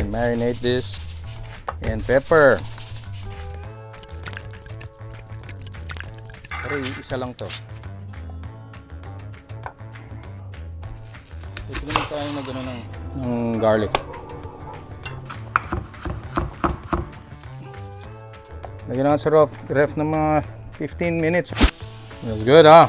can marinate this and pepper. Pero isa lang to. Ito naman tayo mag ng, ng garlic. Lagyan natin sa ref, ref ng mga 15 minutes. That's good, huh?